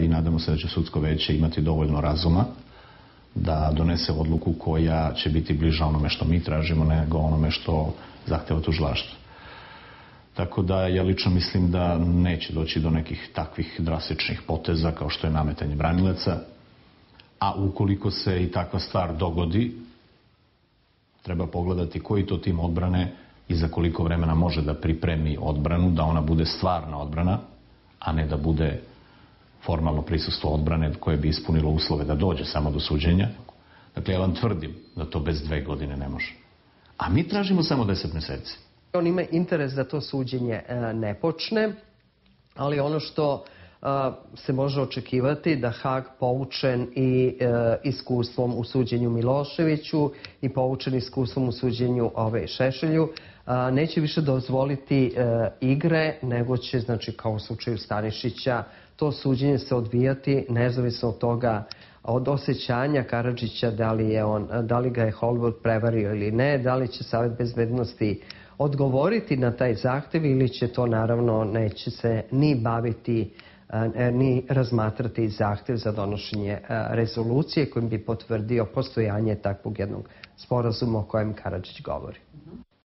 i nadamo se da će sudsko veće imati dovoljno razuma da donese odluku koja će biti bliža onome što mi tražimo nego onome što zahteva tužilaštvo. Tako da ja lično mislim da neće doći do nekih takvih drastičnih poteza kao što je nametanje branilaca, a ukoliko se i takva stvar dogodi, treba pogledati koji to tim odbrane i za koliko vremena može da pripremi odbranu, da ona bude stvarna odbrana, a ne da bude formalno prisustvo odbrane koje bi ispunilo uslove da dođe samo do suđenja. Dakle, ja vam tvrdim da to bez dve godine ne može. A mi tražimo samo deset meseci. On ima interes da to suđenje e, ne počne, ali ono što se može očekivati da Hag poučen i e, iskustvom u suđenju Miloševiću i poučen iskustvom u suđenju ove Šešelju neće više dozvoliti igre, nego će, znači kao u slučaju Stanišića, to suđenje se odvijati nezavisno od toga od osjećanja Karadžića da li, je on, da li ga je Hollywood prevario ili ne, da li će Savet bezbednosti odgovoriti na taj zahtev ili će to naravno neće se ni baviti e, ni razmatrati zahtev za donošenje e, rezolucije kojim bi potvrdio postojanje takvog jednog sporazuma o kojem Karadžić govori. Mhm.